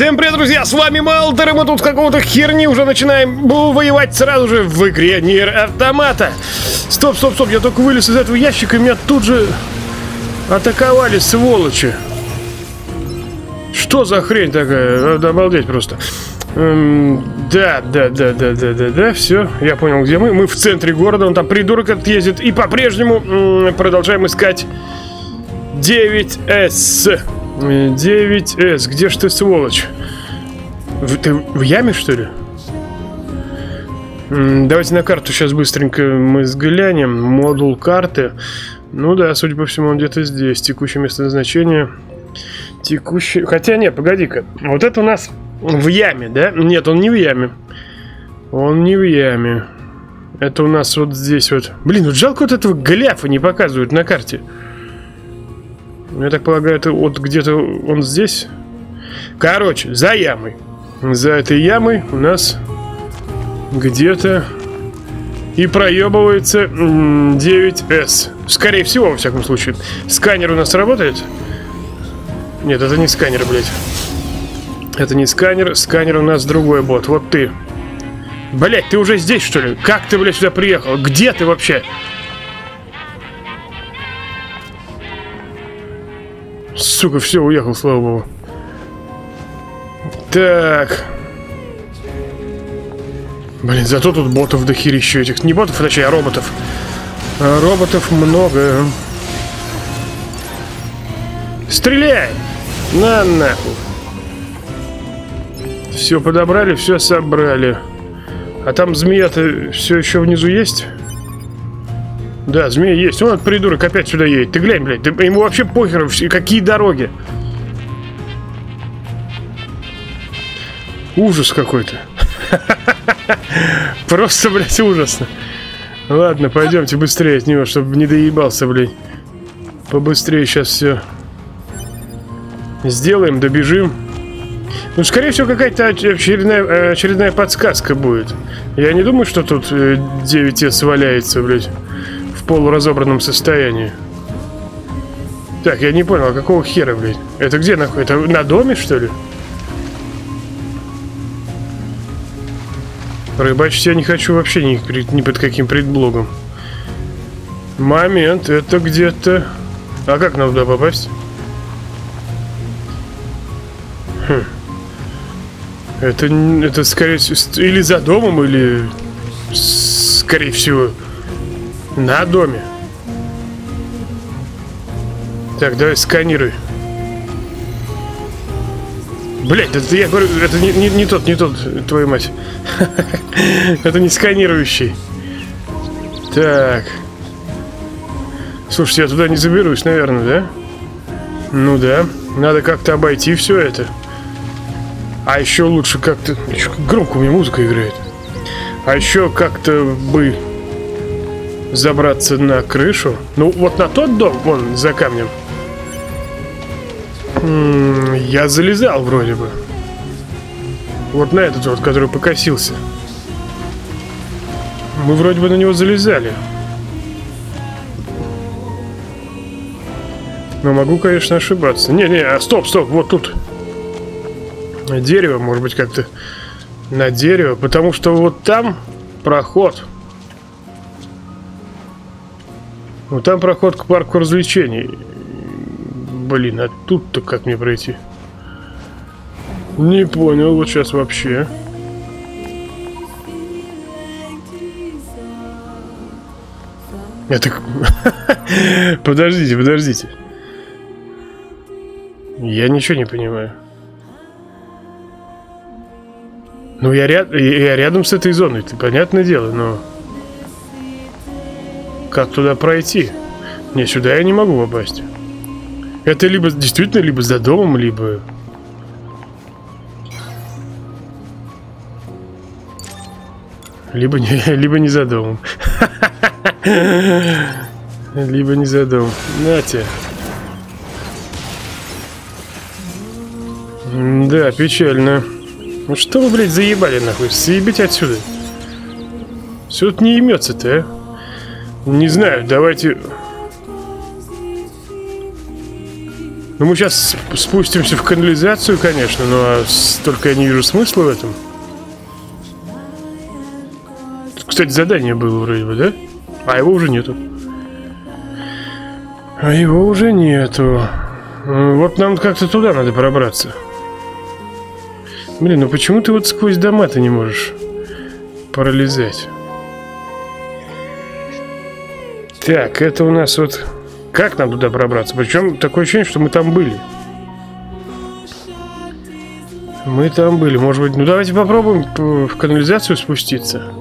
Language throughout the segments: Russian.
Всем привет, друзья, с вами Малтер, и мы тут какого-то херни уже начинаем воевать сразу же в игре Нир Автомата. Стоп, стоп, стоп, я только вылез из этого ящика, и меня тут же атаковали, сволочи. Что за хрень такая? Надо обалдеть просто. Эм, да, да, да, да, да, да, да, все, я понял, где мы. Мы в центре города, он там придурок этот ездит. И по-прежнему продолжаем искать 9С. 9С, где ж ты, сволочь? В, ты в яме, что ли? Давайте на карту сейчас быстренько мы взглянем. Модул карты. Ну да, судя по всему, он где-то здесь. Текущее место назначения. Текущий... Хотя нет, погоди-ка. Вот это у нас в яме, да? Нет, он не в яме. Он не в яме. Это у нас вот здесь вот. Блин, вот жалко вот этого гляфа не показывают на карте. Я так полагаю, это вот где-то он здесь. Короче, за ямой. За этой ямой у нас где-то и проебывается м, 9S. Скорее всего, во всяком случае. Сканер у нас работает? Нет, это не сканер, блядь. Это не сканер. Сканер у нас другой бот. Вот ты. Блять, ты уже здесь, что ли? Как ты, блядь, сюда приехал? Где ты вообще? Сука, все, уехал, слава богу. Так. Блин, зато тут ботов до еще этих. Не ботов, а точнее, а роботов. А роботов много. Стреляй! На нахуй. Все подобрали, все собрали. А там змея-то все еще внизу есть? Да, змея есть. Он, этот придурок, опять сюда едет. Ты глянь, блядь, ему вообще похер, вс- какие дороги. Ужас какой-то. Просто, блядь, ужасно. Ладно, пойдемте быстрее от него, чтобы не доебался, блядь. Побыстрее сейчас все сделаем, добежим. Ну, скорее всего, какая-то оч- очередная, э, очередная подсказка будет. Я не думаю, что тут э, 9S валяется, блядь, в полуразобранном состоянии. Так, я не понял, а какого хера, блядь? Это где нахуй? Это на доме, что ли? Рыбачить я не хочу вообще ни, ни под каким предлогом. Момент, это где-то... А как нам туда попасть? Хм. Это, это скорее всего, или за домом, или, скорее всего, на доме. Так, давай сканируй. Блять, это я говорю, это не, не, не тот, не тот, твою мать. Это не сканирующий. Так. Слушайте, я туда не заберусь, наверное, да? Ну да. Надо как-то обойти все это. А еще лучше как-то... Громко у меня музыка играет. А еще как-то бы забраться на крышу. Ну, вот на тот дом, вон, за камнем. М, Я залезал вроде бы. Вот на этот вот, который покосился. Мы вроде бы на него залезали. Но могу, конечно, ошибаться. Не-не, а стоп, стоп, вот тут. Дерево, может быть, как-то на дерево. Потому что вот там проход. Вот там проход к парку развлечений. Блин, а тут-то как мне пройти? Не понял, вот сейчас вообще. Это... подождите, подождите. Я ничего не понимаю. Ну, я, ряд... я рядом с этой зоной, это понятное дело, но... Как туда пройти? Не, сюда я не могу попасть. Это либо действительно, либо за домом, либо... Либо не, либо не за домом. Либо не за домом. На тебе. Да, печально. Ну что вы, блядь, заебали нахуй? Съебите отсюда. Все тут не имется-то, а? Не знаю, давайте... Ну, мы сейчас спустимся в канализацию, конечно, но только я не вижу смысла в этом. Кстати, задание было вроде бы, да? А его уже нету. А его уже нету. Вот нам как-то туда надо пробраться. Блин, ну почему ты вот сквозь дома-то не можешь пролезать? Так, это у нас вот... Как нам туда пробраться? Причем такое ощущение, что мы там были. Мы там были. Может быть, ну давайте попробуем в канализацию спуститься.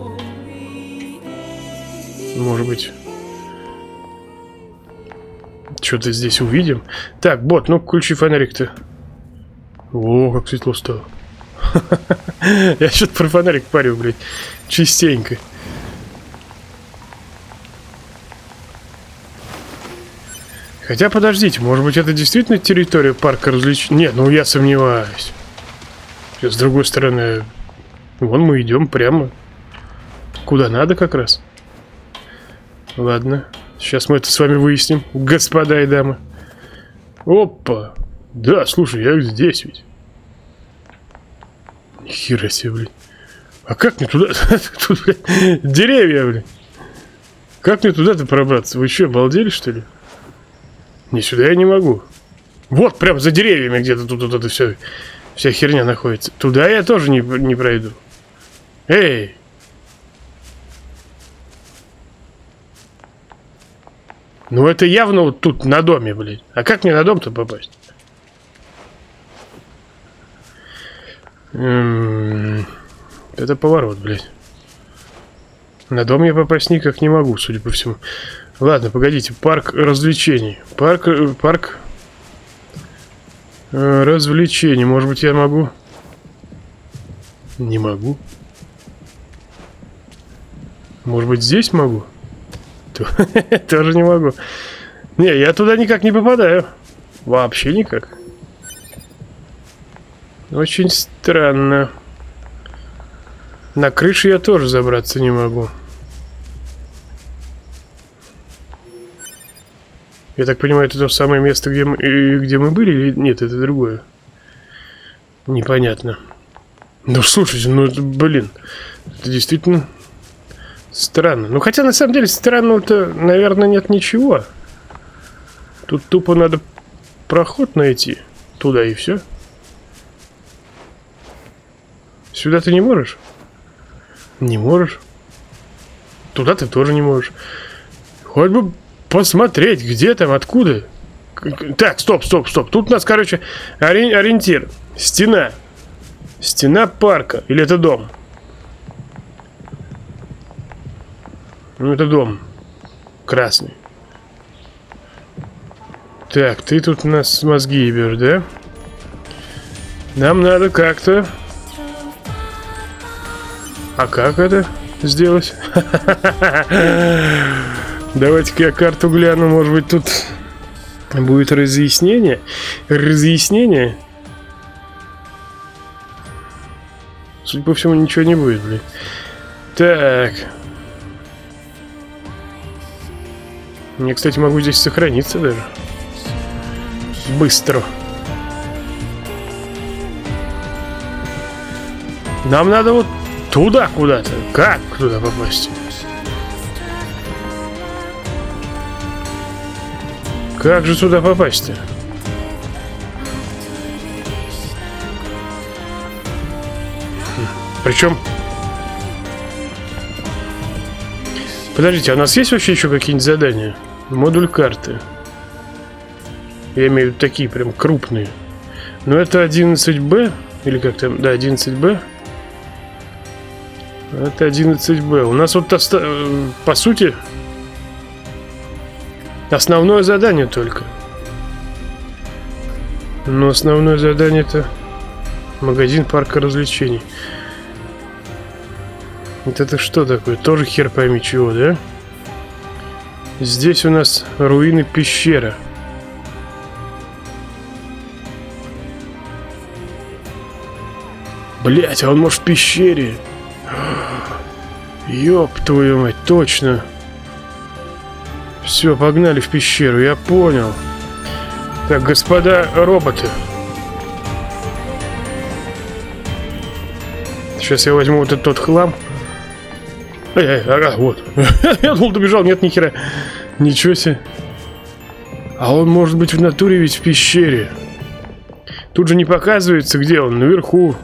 Может быть. Что-то здесь увидим. Так, бот, ну включи фонарик-то. О, как светло стало. Я что-то про фонарик парю, блядь. Частенько. Хотя, подождите, может быть, это действительно территория парка развлечений? Нет, ну я сомневаюсь. С другой стороны, вон мы идем прямо. Куда надо как раз. Ладно, сейчас мы это с вами выясним, господа и дамы. Опа! Да, слушай, я здесь ведь. Хера себе, блин. А как мне туда... Тут, блядь, деревья, блин. Как мне туда-то пробраться? Вы что, обалдели, что ли? Не, сюда я не могу. Вот, прям за деревьями где-то тут вот это все... Вся херня находится. Туда я тоже не, не пройду. Эй! Ну это явно вот тут, на доме, блядь. А как мне на дом-то попасть? Это поворот, блядь. На дом я попасть никак не могу, судя по всему. Ладно, погодите. Парк развлечений. Парк... Э, парк... Э, развлечений. Может быть, я могу... Не могу. Может быть, здесь могу? Тоже не могу. Не, я туда никак не попадаю. Вообще никак. Очень странно. На крыше я тоже забраться не могу. Я так понимаю, это то самое место, где мы, где мы были, или нет, это другое? Непонятно. Ну, слушайте, ну, блин, это действительно странно. Ну, хотя, на самом деле, странного-то, наверное, нет ничего. Тут тупо надо проход найти. Туда и все. Сюда ты не можешь? Не можешь. Туда ты тоже не можешь. Хоть бы посмотреть, где там, откуда. Так, стоп, стоп, стоп. Тут у нас, короче, ори ориентир. Стена. Стена парка. Или это дом? Ну, это дом. Красный. Так, ты тут у нас мозги ебешь, да? Нам надо как-то а как это сделать? Давайте-ка я карту гляну, может быть тут будет разъяснение. Разъяснение. Судя по всему, ничего не будет, блин. Так. Я, кстати, могу здесь сохраниться даже. Быстро. Нам надо вот Туда куда-то? Как туда попасть? Как же туда попасть-то? Причем... Подождите, а у нас есть вообще еще какие-нибудь задания? Модуль карты. Я имею в виду такие прям крупные. Но это 11Б, или как там, да, 11Б. Это 11Б. У нас вот, по сути, основное задание только. Но основное задание это магазин парка развлечений. Вот это что такое? Тоже хер пойми чего, да? Здесь у нас руины пещера. Блять, а он может в пещере? Ёб твою мать, точно. Все, погнали в пещеру, я понял. Так, господа роботы. Сейчас я возьму вот этот тот хлам. Ай, ай, ага, вот. я думал, добежал, нет, ни хера. Ничего себе. А он может быть в натуре ведь в пещере. Тут же не показывается, где он. Наверху.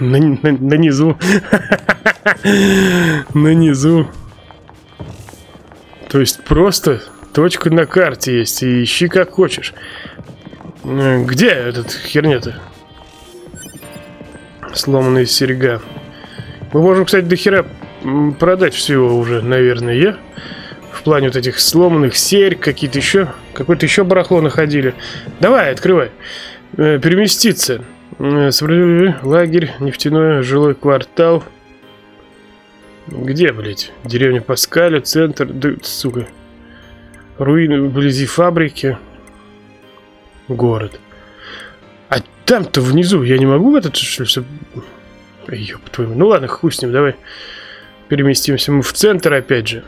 На, на, на низу. на низу. То есть просто точка на карте есть. И ищи как хочешь. Э, где этот херня-то? Сломанные серьга. Мы можем, кстати, до хера продать всего уже, наверное, в плане вот этих сломанных серь, какие-то еще, какое-то еще барахло находили. Давай, открывай. Э, переместиться. Э, лагерь, нефтяной, жилой квартал. Где, блядь? Деревня Паскаля, центр, да, сука. Руины вблизи фабрики. Город. А там-то внизу я не могу в этот... Ёб твою... Ну ладно, хуй с ним, давай. Переместимся мы в центр опять же.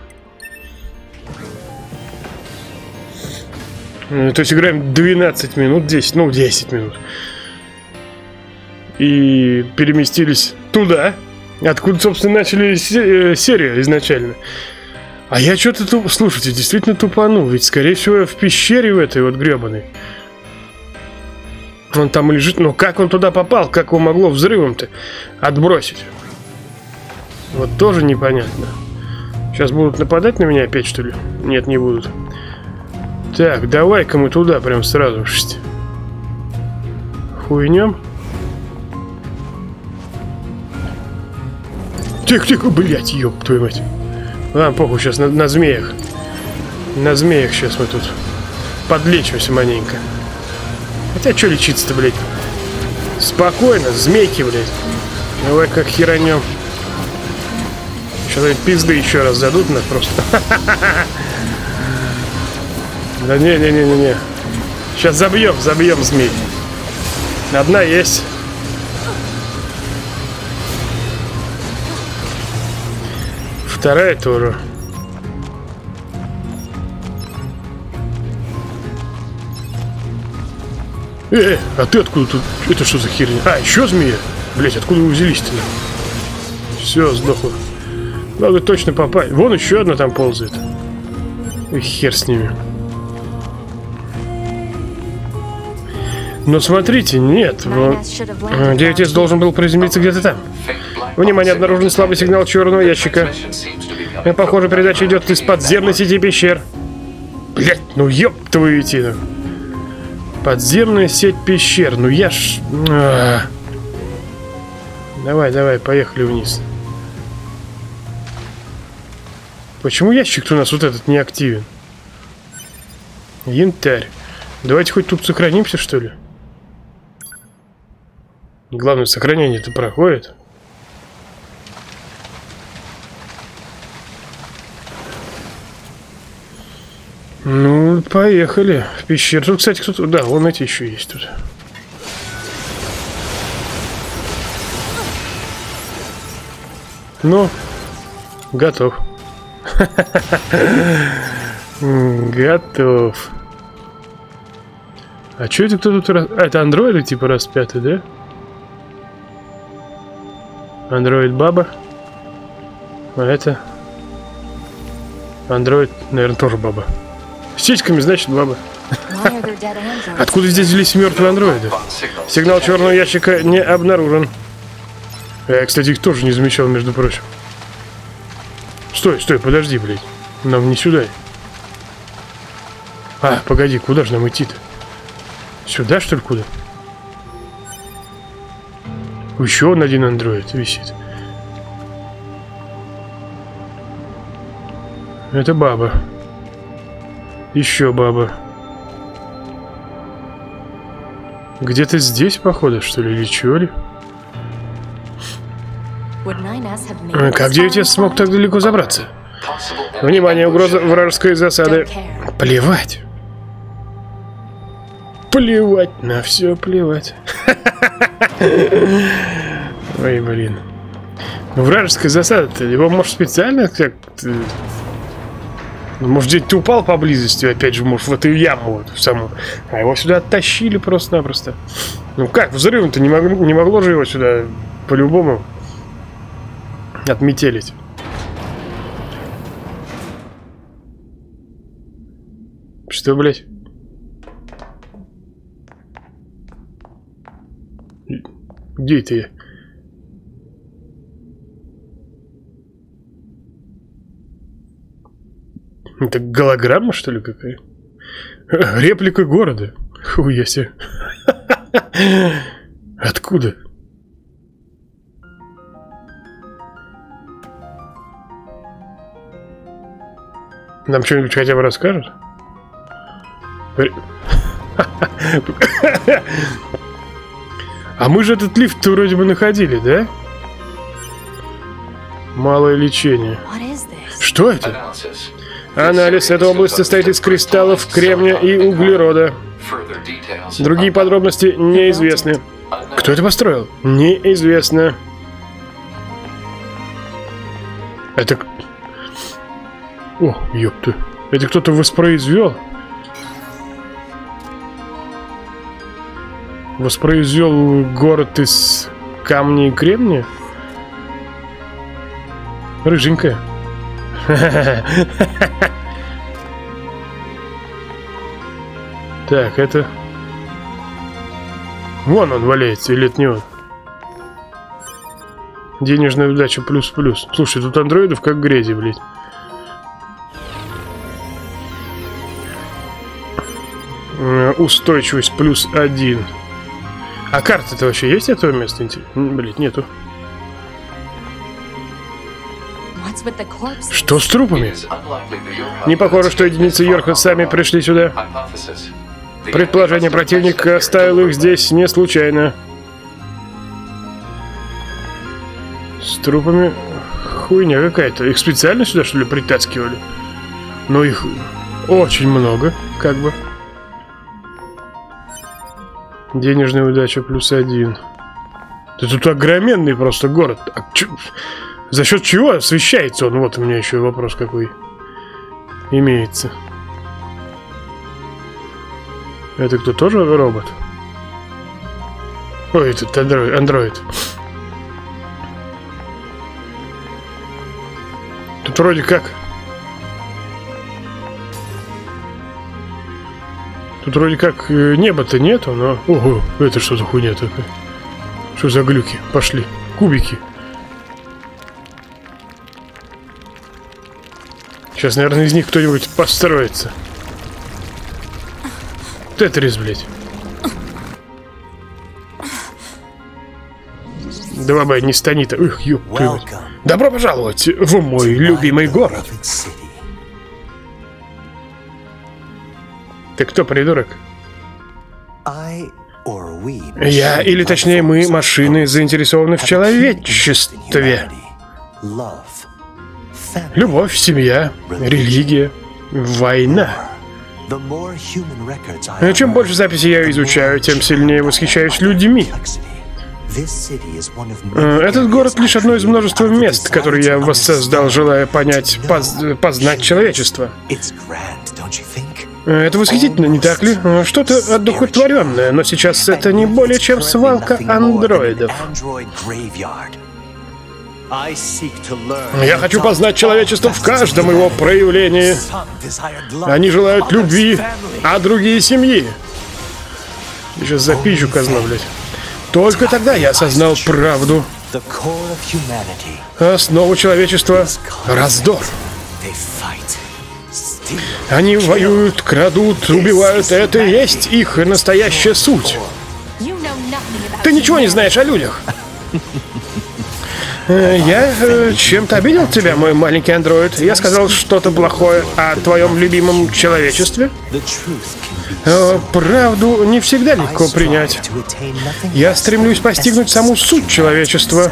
Э, то есть играем 12 минут, 10, ну 10 минут. И переместились туда, откуда, собственно, начали э, серию изначально. А я что-то туп... Слушайте, действительно тупанул. Ведь, скорее всего, в пещере в этой вот гребаной. Он там лежит. Но как он туда попал? Как его могло взрывом-то отбросить? Вот тоже непонятно. Сейчас будут нападать на меня опять, что ли? Нет, не будут. Так, давай-ка мы туда прям сразу. Хуйнем. Тихо, тихо, блядь, ёб твою мать. Ладно, похуй, сейчас на, на змеях. На змеях сейчас мы тут подлечимся маленько. Хотя, что лечиться-то, блядь? Спокойно, змейки, блядь. Давай как херанем. Сейчас пизды еще раз дадут нас просто. Да не-не-не-не-не. Сейчас забьем, забьем змей. Одна есть. Вторая тоже. Э, а ты откуда тут? Это что за херня? А, еще змея? Блять, откуда вы взялись-то? Все, сдохло. Надо точно попасть. Вон еще одна там ползает. И хер с ними. Но смотрите, нет. Девятец должен был приземлиться где-то там. Внимание, обнаружен слабый сигнал черного ящика. Похоже, передача идет из подземной сети пещер. Блять, ну ёб твою идти. Подземная сеть пещер. Ну я ж... А. Давай, давай, поехали вниз. Почему ящик у нас вот этот не активен? Янтарь. Давайте хоть тут сохранимся, что ли? Главное, сохранение-то проходит. Ну, поехали. В пещеру. Тут, кстати, кто-то... Да, вон эти еще есть тут. Ну, готов. Готов. А что это кто тут... А, это андроиды типа распятый, да? Андроид баба. А это... Андроид, наверное, тоже баба. С сиськами, значит, баба. Откуда здесь взялись мертвые андроиды? Сигнал черного ящика не обнаружен. Я, кстати, их тоже не замечал, между прочим. Стой, стой, подожди, блядь. Нам не сюда. А, погоди, куда же нам идти-то? Сюда, что ли, куда? Еще он один андроид висит. Это баба. Еще баба. Где-то здесь, походу, что ли, или чего ли? А как 9S смог так далеко забраться? Внимание, угроза вражеской засады. Плевать. Плевать, на все плевать. Ой, блин. Ну, вражеская засада-то, его может специально как Ну, может, где-то ты упал поблизости, опять же, может, в эту яму вот, в саму. А его сюда оттащили просто-напросто. Ну как, взрывом-то не, мог, не могло же его сюда по-любому отметелить. Что, блядь? Я? Это голограмма, что ли, какая? Реплика города. Хуя себе. Откуда? Нам что-нибудь хотя бы расскажут? А мы же этот лифт вроде бы находили, да? Малое лечение. Что это? Анализ этой области состоит из кристаллов кремния и углерода. Другие подробности неизвестны. Кто это построил? Неизвестно. Это... О, ёпта. Это кто-то воспроизвел? Воспроизвел город из камня и кремния? Рыженькая. Так, это... Вон он валяется, или это не? Денежная удача плюс-плюс. Слушай, тут андроидов как грязи, блядь. Э, устойчивость плюс один. А карта-то вообще есть этого места? Блять, нету. Что с трупами? Не похоже, что единицы Йорка сами пришли сюда. Предположение противника оставил их здесь не случайно. С трупами хуйня какая-то. Их специально сюда, что ли, притаскивали? Но их очень много, как бы. Денежная удача плюс один. Да тут огроменный просто город. А за счет чего освещается он? Вот у меня еще вопрос какой имеется. Это кто тоже робот? Ой, этот андроид. андроид. Тут вроде как Тут вроде как э, неба-то нету, но... Ого, это что за хуйня такая? Что за глюки? Пошли. Кубики. Сейчас, наверное, из них кто-нибудь построится. Тетрис, блядь. Бы не станет. Эх, ёб Добро пожаловать в мой любимый город. Ты кто, придурок? Я, или точнее мы, машины, заинтересованы в человечестве. Любовь, семья, религия, война. Чем больше записей я изучаю, тем сильнее восхищаюсь людьми. Э, этот город лишь одно из множества мест, которые я воссоздал, желая понять, поз познать человечество. Э, это восхитительно, не так ли? Э, что-то одухотворенное, но сейчас это не более чем свалка андроидов. Я хочу познать человечество в каждом его проявлении. Они желают любви, а другие семьи. Сейчас запищу козла, блядь. Только тогда я осознал правду. Основу человечества — раздор. Они воюют, крадут, убивают. Это и есть их настоящая суть. Ты ничего не знаешь о людях. Э, я э, чем-то обидел тебя, мой маленький андроид. Я сказал что-то плохое о твоем любимом человечестве. Э, правду не всегда легко принять. Я стремлюсь постигнуть саму суть человечества.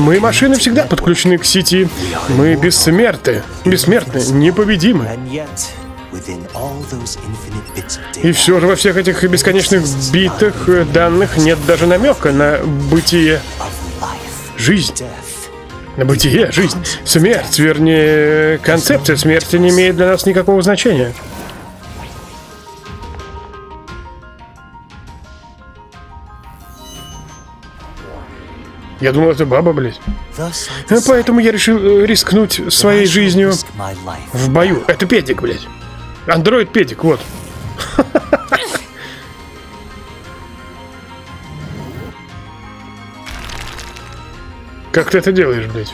Мы, машины, всегда подключены к сети. Мы бессмерты, бессмертны, непобедимы. И все же во всех этих бесконечных битах данных нет даже намека на бытие. Жизнь, Бытие, жизнь, смерть, вернее, концепция смерти не имеет для нас никакого значения. Я думал, это баба, блядь. Поэтому я решил э, рискнуть своей жизнью в бою. Это педик, блядь. Андроид педик, вот. Как ты это делаешь, блядь?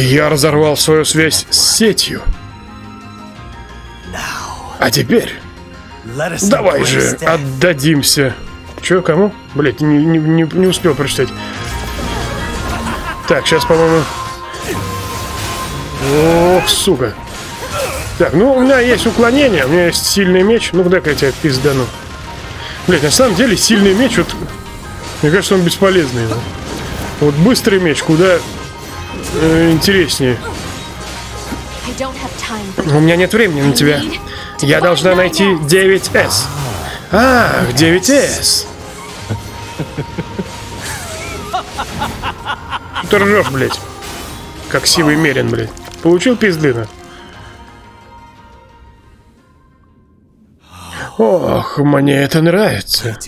Я разорвал свою связь с сетью. А теперь давай же отдадимся. Че, кому? Блять, не, не, не, не успел прочитать. Так, сейчас, по-моему... Ох, сука. Так, ну у меня есть уклонение, у меня есть сильный меч. Ну, дай-ка я тебя пиздану. Блять, на самом деле сильный меч, вот... Мне кажется, он бесполезный. Да? Вот быстрый меч куда э, интереснее. У меня нет времени на тебя. Я должна найти 9S. А, 9S. Ты ржешь, блядь. Как сивый мерин, блядь. Получил пизды, Ох, мне это нравится.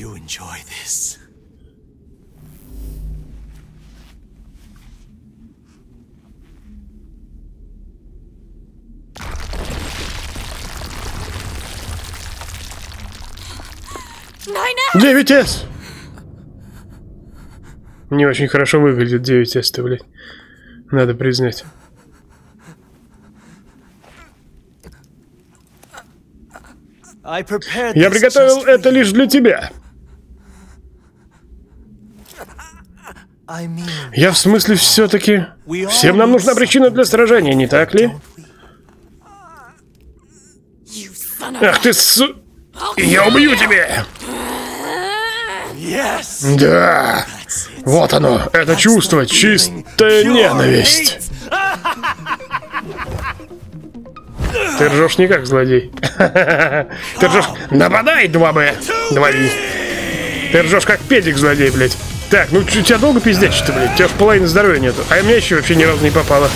Девять с Не очень хорошо выглядит 9S-то, блядь. Надо признать. Я приготовил это лишь для тебя. Я в смысле все-таки... Всем нам нужна причина для сражения, не так ли? Ах ты су... Я убью тебя! Да! Вот оно, это чувство, чистая ненависть. Ты ржешь не как злодей. Ты ржешь... Нападай, 2Б! 2Ви. Ты ржешь как педик злодей, блядь. Так, ну у тебя долго пиздячить-то, блядь? У тебя ж половины здоровья нету. А мне еще вообще ни разу не попало.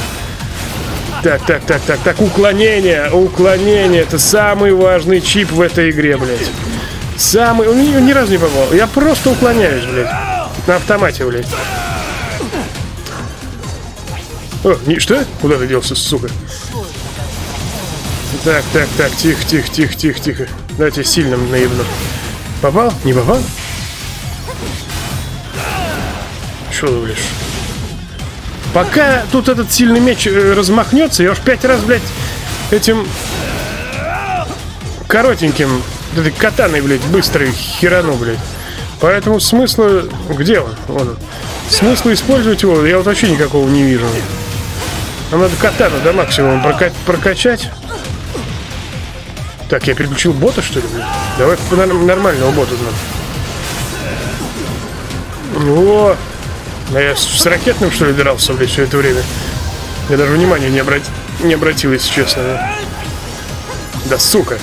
Так, так, так, так, так, уклонение, уклонение. Это самый важный чип в этой игре, блядь. Самый... Он ни, ни разу не попал. Я просто уклоняюсь, блядь. На автомате, блядь. О, не, что? Куда ты делся, сука? Так, так, так, тихо, тихо, тихо, тихо, тихо. Давайте сильным наебну. Попал? Не попал? Что ты, блядь? Пока тут этот сильный меч э, размахнется, я уж пять раз, блядь, этим коротеньким этой катаной, блядь, быстрой херану, блядь. Поэтому смысла... Где он? Вон он. Смысла использовать его я вот вообще никакого не вижу. Нам надо катану до максимума прока прокачать. Так, я переключил бота, что ли? Давай нормального бота нам. О! А я с ракетным, что ли, дрался, блядь, все это время? Я даже внимания не, обрат... не обратил, если честно. Да, да сука!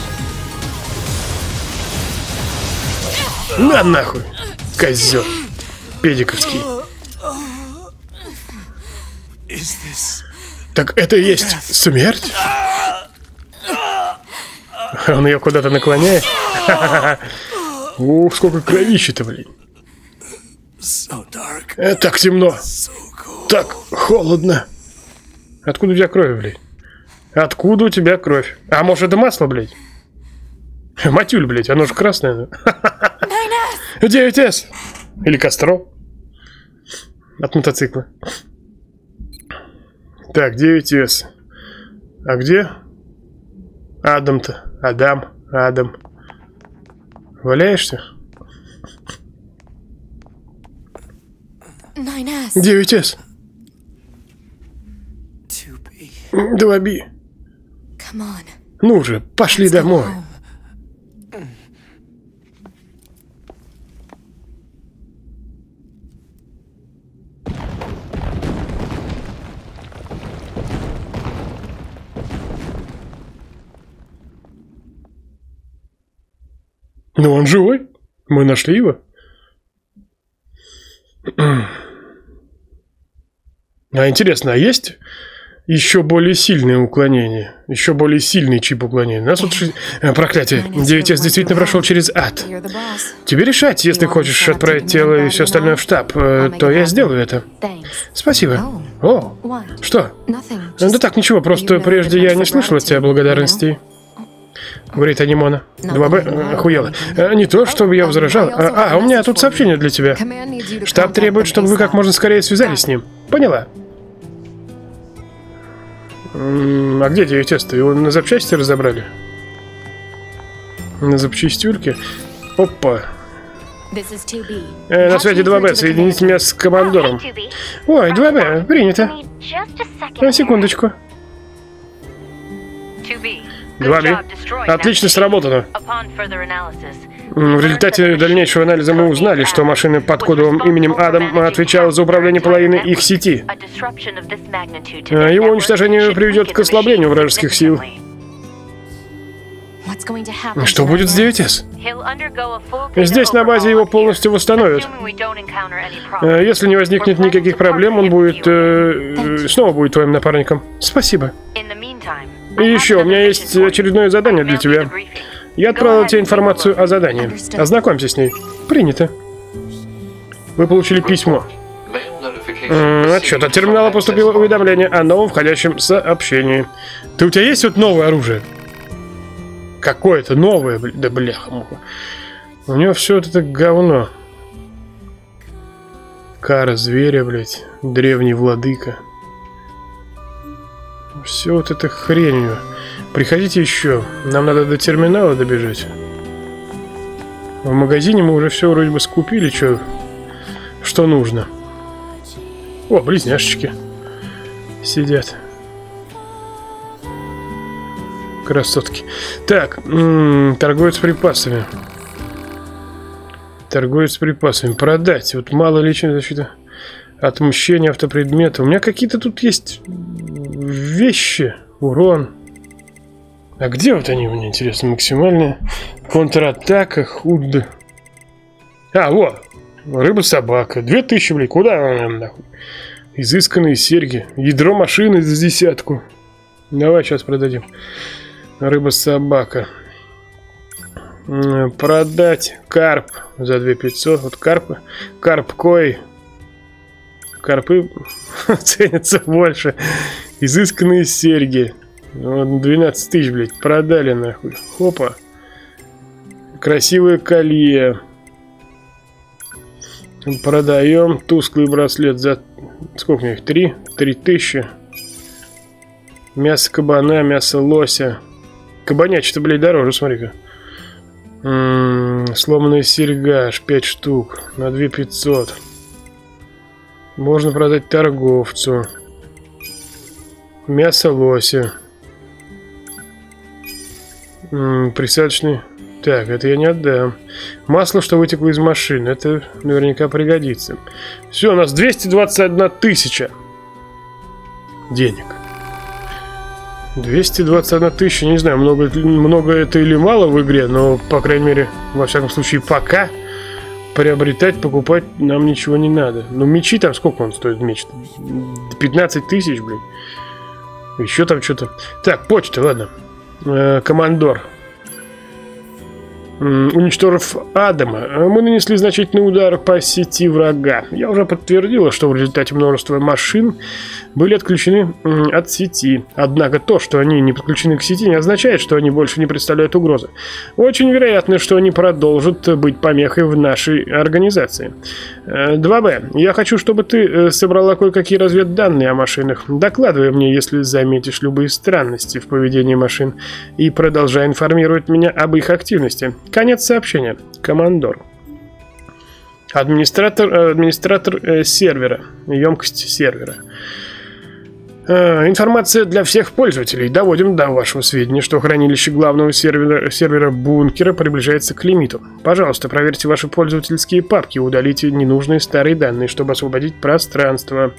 На нахуй! Козел! Педиковский. Так это и есть смерть? Он ее куда-то наклоняет? Ух, сколько кровищи-то, блин. Так темно. Так холодно. Откуда у тебя кровь, блядь? Откуда у тебя кровь? А может это масло, блядь? Матюль, блядь, оно же красное. 9С. Или Костро. От мотоцикла. Так, 9С. А где? Адам-то. Адам. Адам. Валяешься? 9С. 2B. Ну же, пошли домой. Ну он живой. Мы нашли его. А интересно, а есть еще более сильное уклонение? Еще более сильный чип уклонения? Нас ши- э, Проклятие. 9С действительно прошел через ад. Тебе решать, если хочешь отправить тело и все остальное в штаб, э, то я сделаю это. Спасибо. О, что? Nothing. Да так ничего, просто прежде я не слышал от тебя благодарностей. Говорит Анимона. 2Б, охуела. Э, Не то, чтобы я возражал. А, а, у меня тут сообщение для тебя. Штаб требует, чтобы вы как можно скорее связались с ним. Поняла? А где 9 Его на запчасти разобрали? На запчастюрке? Опа. This is 2B. Э, на связи 2Б, соедините меня с командором. Ой, 2Б, принято. На секундочку. 2B. Отлично сработано. В результате дальнейшего анализа мы узнали, что машина под кодовым именем Адам отвечала за управление половиной их сети. Э, Его уничтожение приведет к ослаблению вражеских сил. Happen Что будет с man? 9С? Здесь на базе его полностью восстановят. Э, Если не возникнет никаких проблем, он будет... э, снова будет твоим напарником. Спасибо. И еще, у меня есть очередное задание для тебя. Я отправил тебе информацию о задании. Ознакомься с ней. Принято. Вы получили письмо. Отчет от терминала поступило уведомление о новом входящем сообщении. Ты у тебя есть вот новое оружие? Какое-то новое, да бляха муха. У него все вот это говно. Кара зверя, блядь. Древний владыка. Все вот это хрень у него. Приходите еще. Нам надо до терминала добежать. В магазине мы уже все вроде бы скупили, что, что нужно. О, близняшечки. Сидят. Красотки. Так, м, торговец припасами. Торговец припасами. Продать. Вот мало личной защиты. Отмщение автопредмета. У меня какие-то тут есть вещи. Урон. А где вот они, мне интересно, максимальная контратака, худ. А, вот. Рыба-собака. Две тысячи, блин, куда она нахуй? Изысканные серьги. Ядро машины за десятку. Давай сейчас продадим. Рыба-собака. Продать карп за 2500. Вот карпы. Карп кой. Карпы ценятся больше. Изысканные серьги. Вот 12 тысяч, блядь, продали нахуй. Хопа. Красивое колье. Продаем тусклый браслет за... Сколько у них? Три? Три тысячи. Мясо кабана, мясо лося. Кабанячий-то, блядь, дороже, смотри-ка. М, Сломанная серьга, аж 5 штук. На 2 500. Можно продать торговцу. Мясо лося. М, Присадочный. Так, это я не отдам. Масло, что вытекло из машины. Это наверняка пригодится. Все, у нас 221 тысяча денег. 221 тысяча, не знаю, много, много это или мало в игре, но, по крайней мере, во всяком случае, пока приобретать, покупать нам ничего не надо. Ну, мечи там, сколько он стоит, меч? 15 тысяч, блин. Еще там что-то. Так, почта, ладно. Э, командор. Уничтожив Адама, э, мы нанесли значительный удар по сети врага. Я уже подтвердила, что в результате множества машин были отключены от сети. Однако то, что они не подключены к сети, не означает, что они больше не представляют угрозы. Очень вероятно, что они продолжат быть помехой в нашей организации. Э, 2Б. Я хочу, чтобы ты э, собрала кое-какие разведданные о машинах. Докладывай мне, если заметишь любые странности в поведении машин. И продолжай информировать меня об их активности. Конец сообщения. Командор. Администратор, э, администратор э, сервера. Емкость сервера. Э, информация для всех пользователей. Доводим до вашего сведения, что хранилище главного сервера, сервера бункера приближается к лимиту. Пожалуйста, проверьте ваши пользовательские папки удалите ненужные старые данные, чтобы освободить пространство.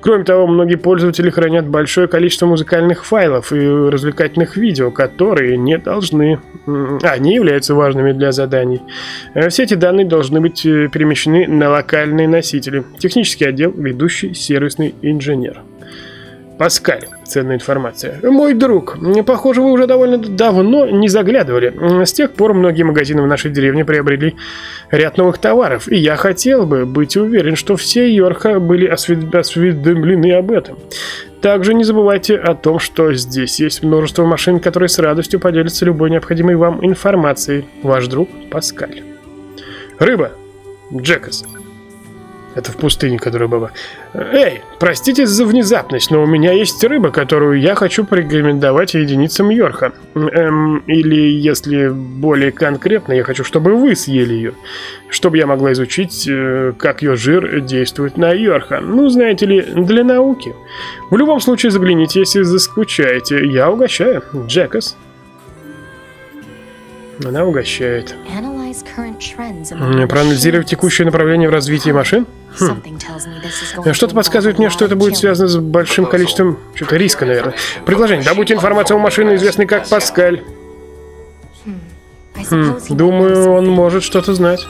Кроме того, многие пользователи хранят большое количество музыкальных файлов и развлекательных видео, которые не должны... А, не являются важными для заданий. Э, все эти данные должны быть э, перемещены на локальные носители. Технический отдел, ведущий сервисный инженер. Паскаль. Ценная информация. Мой друг, похоже, вы уже довольно давно не заглядывали. С тех пор многие магазины в нашей деревне приобрели ряд новых товаров, и я хотел бы быть уверен, что все Йорха были осведомлены об этом. Также не забывайте о том, что здесь есть множество машин, которые с радостью поделятся любой необходимой вам информацией. Ваш друг Паскаль. Рыба. Джекас. Это в пустыне, которая была. Эй, простите за внезапность, но у меня есть рыба, которую я хочу порекомендовать единицам Йорха. Эм, или, если более конкретно, я хочу, чтобы вы съели ее. Чтобы я могла изучить, э, как ее жир действует на Йорха. Ну, знаете ли, для науки. В любом случае, загляните, если заскучаете. Я угощаю. Джекас. Она угощает. Проанализировать текущее направление в развитии машин? Хм. Что-то подсказывает мне, что это будет связано с большим количеством... Что-то риска, наверное. Предложение. Добудьте информацию о машине, известной как Паскаль. Хм. Думаю, он может что-то знать.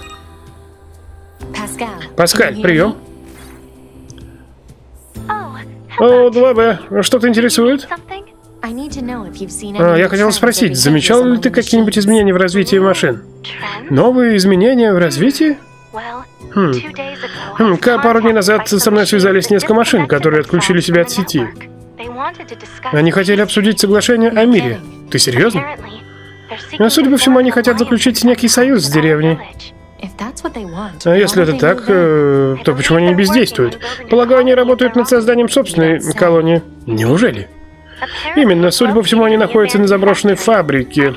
Паскаль, прием. О, 2Б, что-то интересует? А, я хотел спросить, замечал ли ты какие-нибудь изменения в развитии машин? Новые изменения в развитии? Хм. Хм, пару дней назад со мной связались несколько машин, которые отключили себя от сети. Они хотели обсудить соглашение о мире. Ты серьезно? Но, судя по всему, они хотят заключить некий союз с деревней. А если это так, э, то почему они не бездействуют? Полагаю, они работают над созданием собственной колонии. Неужели? Именно, судя по всему, они находятся на заброшенной фабрике.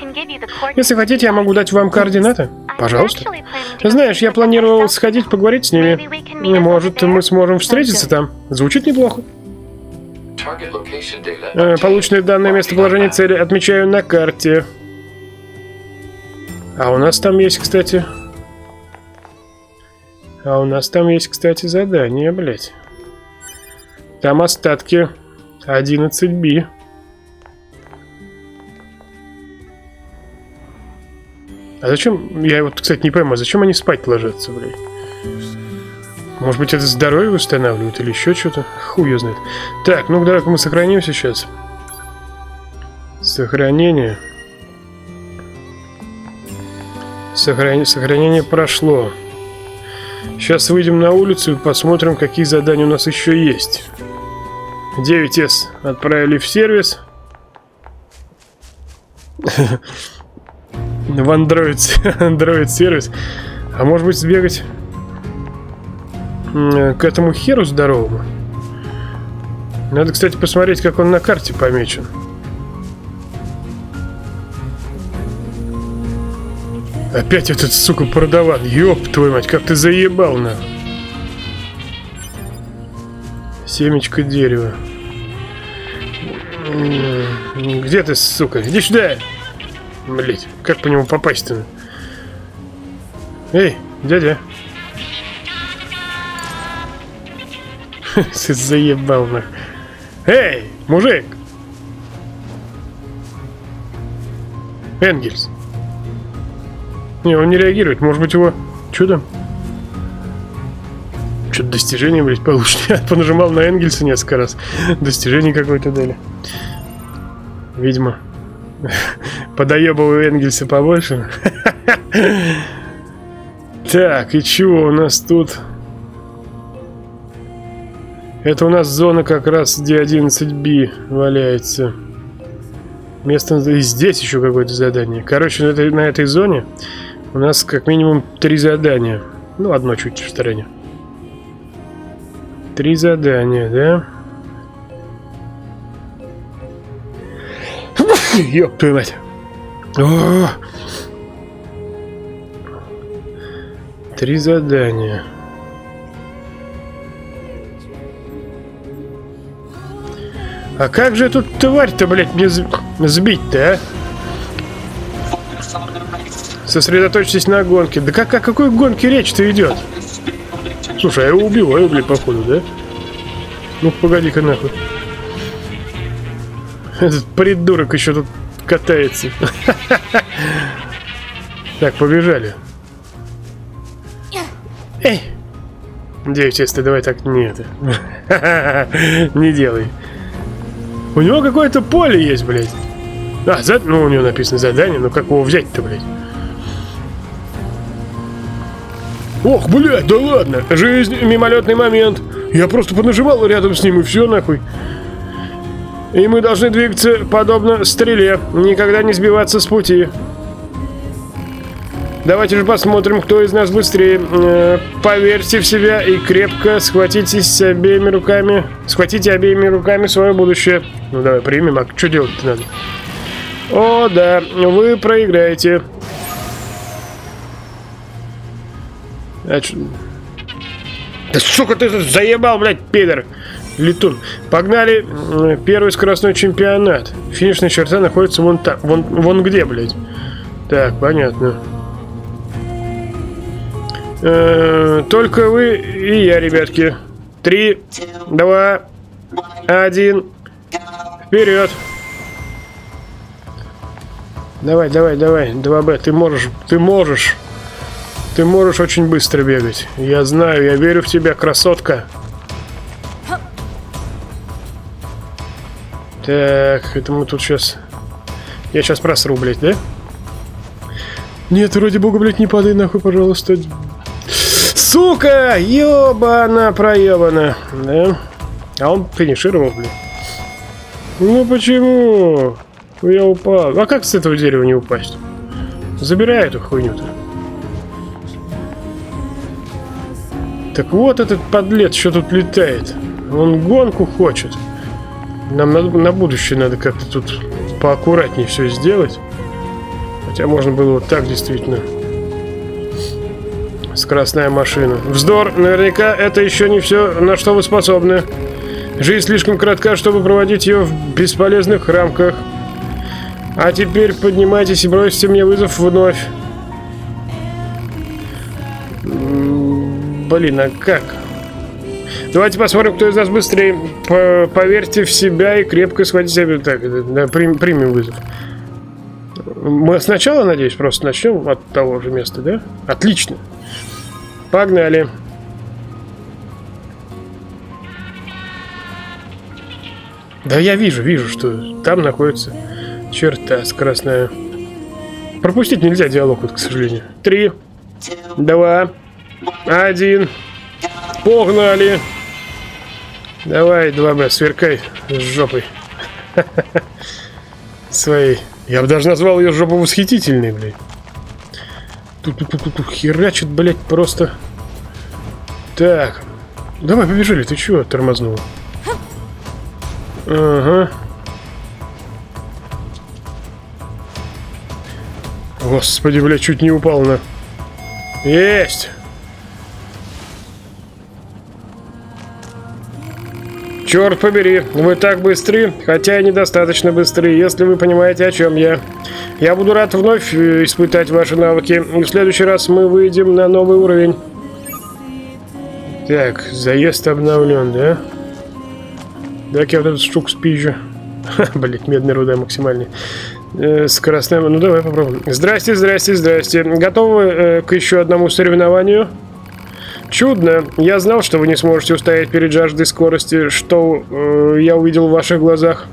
Если хотите, я могу дать вам координаты. Пожалуйста. Знаешь, я планировал сходить поговорить с ними. Может, мы сможем встретиться там. Звучит неплохо. Э, полученные данные местоположения цели отмечаю на карте. А у нас там есть, кстати... А у нас там есть, кстати, задание, блядь. Там остатки 11B. А зачем, я вот, кстати, не пойму, а зачем они спать ложатся, блядь? Может быть, это здоровье восстанавливают или еще что-то? Хуй знает. Так, ну давай-ка мы сохраним сейчас. Сохранение. Сохранение, сохранение прошло. Сейчас выйдем на улицу и посмотрим, какие задания у нас еще есть. 9S отправили в сервис. В Android, Android сервис. А может быть сбегать к этому херу здоровому? Надо, кстати, посмотреть, как он на карте помечен. Опять этот, сука, продаван. Ёб твою мать, как ты заебал, нахуй. Семечко дерева. Где ты, сука? Иди сюда! Блять, как по нему попасть-то? Эй, дядя! Заебал нах. Эй, мужик! Энгельс. Не, он не реагирует. Может быть его... Там? Что-то достижение, блядь, получше. Я понажимал на Энгельса несколько раз. Достижение какое-то дали. Видимо. Подоебываю Энгельса побольше. Так, и чего у нас тут? Это у нас зона как раз, где 11B валяется. Место... И здесь еще какое-то задание. Короче, на этой, на этой зоне у нас как минимум три задания. Ну, одно чуть в стороне. Три задания, да? Ёб твою мать. Три задания. А как же тут тварь-то, блядь, мне сбить-то, а? Сосредоточьтесь на гонке. Да как, о какой гонке речь-то идет? Слушай, я его убиваю, блядь, походу, да? Ну, погоди-ка нахуй. Этот придурок еще тут катается. Так, побежали. Эй! Девять, если давай так нет. Не делай. У него какое-то поле есть, блядь. А, за... ну у него написано задание, но как его взять-то, блядь? Ох, блядь, да ладно. Жизнь, мимолетный момент. Я просто понажимал рядом с ним и все нахуй. И мы должны двигаться подобно стреле, никогда не сбиваться с пути. Давайте же посмотрим, кто из нас быстрее. Э, поверьте в себя и крепко схватитесь обеими руками. Схватите обеими руками свое будущее. Ну давай, примем. А что делать-то надо? О, да, вы проиграете. Да сука ты заебал, блядь, пидор! Летун. Погнали первый скоростной чемпионат. Финишная черта находится вон там. Вон, вон где, блядь. Так, понятно. Э, только вы и я, ребятки. Три, два, один. Вперед. Давай, давай, давай. 2Б, ты можешь, ты можешь. Ты можешь очень быстро бегать. Я знаю, я верю в тебя, красотка. Так, это мы тут сейчас... Я сейчас просру, блядь, да? Нет, ради бога, блядь, не падай нахуй, пожалуйста. Сука! Ёбана проебана. Да? А он финишировал, блядь. Ну почему? Я упал. А как с этого дерева не упасть? Забирай эту хуйню-то. Так вот этот подлец, что тут летает. Он гонку хочет. Нам на, на будущее надо как-то тут поаккуратнее все сделать. Хотя можно было вот так действительно. Скоростная машина. Вздор, наверняка это еще не все, на что вы способны. Жизнь слишком коротка, чтобы проводить ее в бесполезных рамках. А теперь поднимайтесь и бросьте мне вызов вновь. Блин, а как? Давайте посмотрим, кто из нас быстрее. Поверьте в себя и крепко схватите себя. Так, да, прим, примем вызов. Мы сначала, надеюсь, просто начнем от того же места, да? Отлично. Погнали. Да я вижу, вижу, что там находится черта скоростная. Пропустить нельзя диалог, вот, к сожалению. Три, два, один. Погнали! Давай, 2Б, сверкай с жопой. Своей. Я бы даже назвал ее жопу восхитительной, блядь. Тут-тут-тут-тут херачит, блядь, просто. Так. Давай, побежали. Ты чего тормознул? Ага. Господи, блядь, чуть не упал на... Есть! Черт побери, вы так быстры, хотя и недостаточно быстры, если вы понимаете, о чем я. Я буду рад вновь э, испытать ваши навыки, и в следующий раз мы выйдем на новый уровень. Так, заезд обновлен, да? Так, я вот этот штук спизжу. Блять, медная руда максимальная. Э, скоростная... Ну, давай попробуем. Здрасте, здрасте, здрасте. Готовы э, к еще одному соревнованию? Чудно. Я знал, что вы не сможете устоять перед жаждой скорости, что э, я увидел в ваших глазах.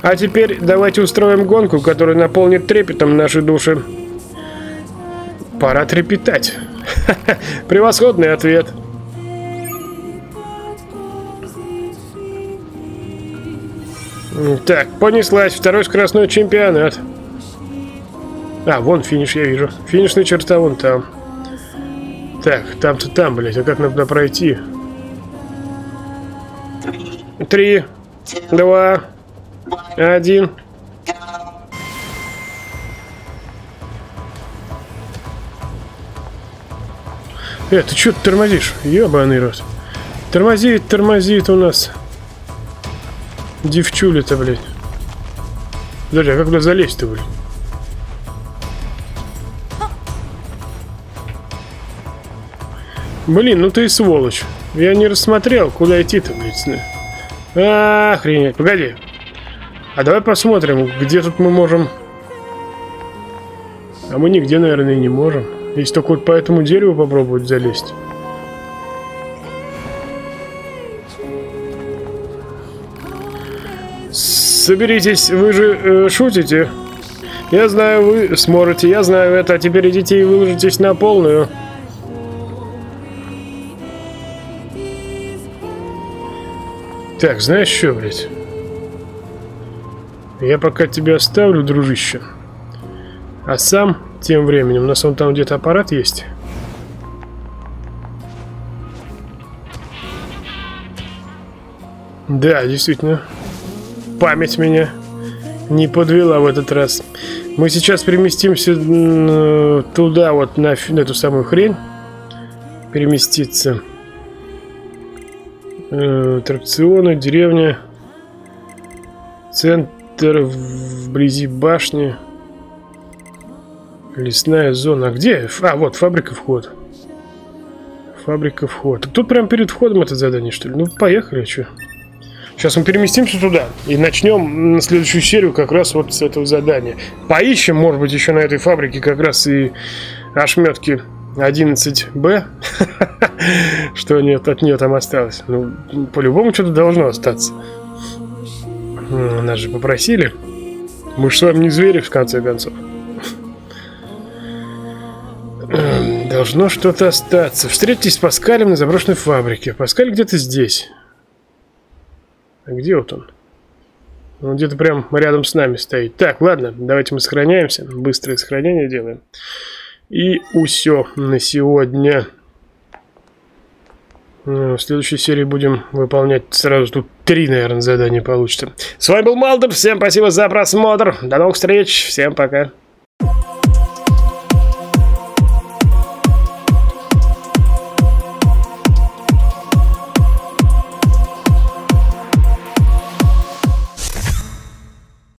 А теперь давайте устроим гонку, которая наполнит трепетом наши души. Пора трепетать. Превосходный ответ. Так, понеслась. Второй скоростной чемпионат. А, вон финиш, я вижу. Финишная черта вон там. Так, там-то там, блядь, а как туда пройти? Три, два, один. Э, ты что ты тормозишь? Ёбаный рот. Тормозит, тормозит у нас. Девчуля-то, блядь. Подожди, а как туда залезть-то, блядь? Блин, ну ты и сволочь. Я не рассмотрел, куда идти-то, блядь. А, охренеть. Погоди. А давай посмотрим, где тут мы можем... А мы нигде, наверное, и не можем. Если только вот по этому дереву попробовать залезть. Соберитесь, вы же э, шутите. Я знаю, вы сможете, я знаю это, а теперь идите и выложитесь на полную. Так, знаешь что, блядь? Я пока тебя оставлю, дружище. А сам тем временем, у нас вон там где-то аппарат есть. Да, действительно. Память меня не подвела в этот раз. Мы сейчас переместимся туда, вот на, на эту самую хрень. Переместиться. Э, аттракционы, деревня. Центр вблизи башни. Лесная зона. А где? А, вот, фабрика вход. Фабрика вход. Тут прям перед входом это задание, что ли? Ну, поехали, что? Сейчас мы переместимся туда и начнем на следующую серию как раз вот с этого задания. Поищем, может быть, еще на этой фабрике как раз и ошметки 11Б, что нет, от нее там осталось. Ну, по-любому что-то должно остаться. Нас же попросили. Мы же с вами не звери, в конце концов. Должно что-то остаться. Встретитесь с Паскалем на заброшенной фабрике. Паскаль где-то здесь. А где вот он? Он где-то прям рядом с нами стоит. Так, ладно, давайте мы сохраняемся. Быстрое сохранение делаем. И все на сегодня. Ну, в следующей серии будем выполнять сразу тут три, наверное, задания получится. С вами был Малдер. Всем спасибо за просмотр. До новых встреч. Всем пока.